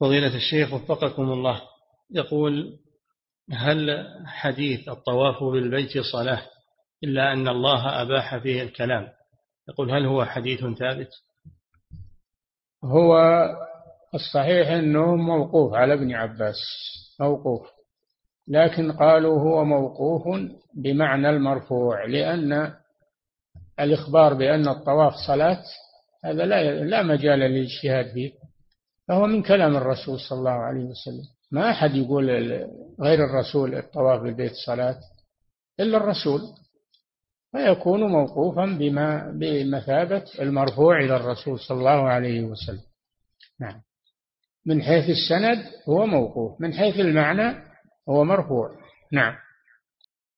فضيلة الشيخ وفقكم الله. يقول هل حديث الطواف بالبيت صلاة إلا أن الله أباح فيه الكلام؟ يقول هل هو حديث ثابت؟ هو الصحيح أنه موقوف على ابن عباس موقوف لكن قالوا هو موقوف بمعنى المرفوع لأن الإخبار بأن الطواف صلاة هذا لا لا مجال للاجتهاد فيه. فهو من كلام الرسول صلى الله عليه وسلم. ما أحد يقول غير الرسول الطواف بالبيت صلاة إلا الرسول. فيكون موقوفا بما بمثابة المرفوع إلى الرسول صلى الله عليه وسلم. نعم. من حيث السند هو موقوف من حيث المعنى هو مرفوع. نعم.